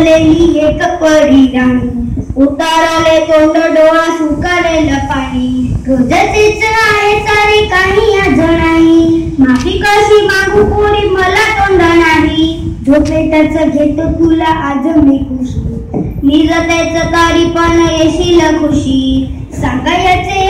उतरलेली एक परी राणी. उतारले तोंड डोळा सुकालेलं पाणी. रोजचेच आहे सारे काही आज नाही माफी कशी मागू कोणी मला तोंड नाही. झोपेतच घेतो तुला आज मी खुशी. निजतेच तारी पण येशील खुशी. सांगायचे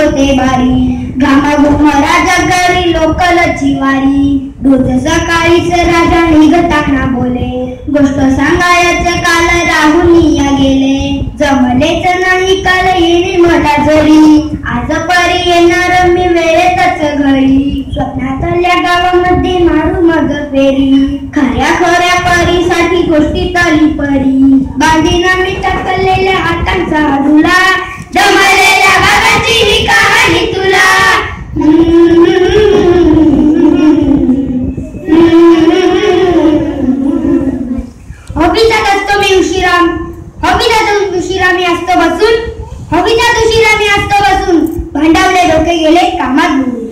होते भारी राजा करी लोकलची वारी रोज सकाळीच राजा निघताना बोले. गोष्ट सांगायचं काल राहून या गेले जमलेच नाही काल येणे मला जरी. आज परी येणार मी वेळेतच घरी. स्वप्नातल्या गावामध्ये मारू मग फेरी. खऱ्या खऱ्या परीसाठी गोष्टी तली परी. बांधीना मी टाकलेल्या मी उशिरा हॉबीचा उशिरा मी असतो बसून. हॉबीचा उशिरा मी असतो बसून. भांडावले डोके गेले कामात बुडून.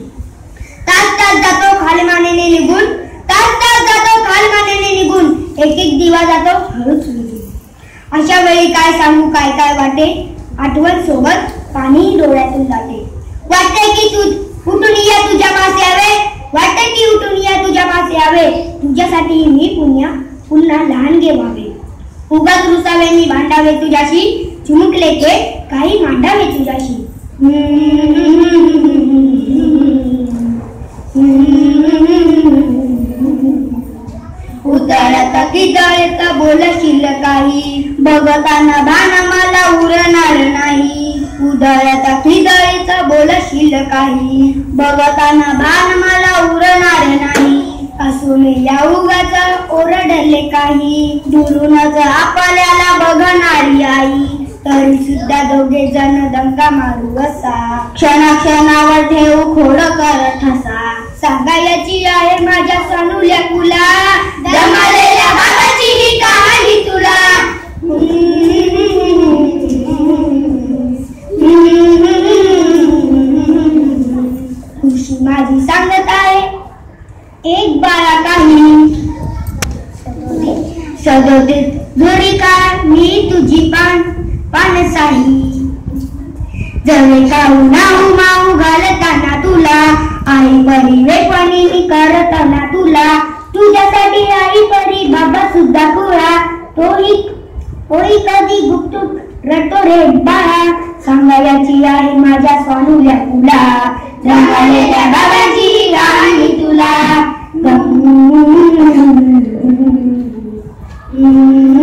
तास तास जातो खालमानेने निघून. तास तास जातो खालमानेने निघून. एक एक दिवा जातो हळूच निघून अशा वेळी काय सांगू काय काय वाटे? आठवण सोबत पाणी डोळ्यातून जाते. वाटते की तू उठून या तुझ्या पास यावे. वाटते की उठून या तुझ्या पास यावे. तुझ्यासाठी मी पुण्या पुन्हा लहान व्हावे. उगाच रुसावे मी भांडावे तुझ्याशी चिमुकले के काही मांडावे तुझ्याशी उतरत किदळत बोलशील काही. बघताना भान मला उरणार नाही. उदळत किदळीत बोलशील काही. बघताना भान मला उरणार नाही. असून या उगाच ओरडले काही. दुरूनच आपल्याला बघणारी आई. तरी सुद्धा दोघे जण दंगा मारू असा. क्षणा क्षणावर ठेवू खोड करत ठसा. सांगायची आहे माझ्या सणूल्या कुला. जमालेल्या बाबाची ही कहाणी तुला. खुशी माझी सांगत आहे एक बाळा काही सदोदित जोडी का मी तुझी पान पानसाही. जवे काऊ नाऊ माऊ घालताना तुला. आई परी वेपणी मी करताना तुला. तुझ्यासाठी आई परी बाबा सुद्धा कुळा तोही तोही कधी गुपचूप रटो रे बाळा. सांगायची आहे माझ्या स्वानुल्या तुला. सांगायला Mm-hmm.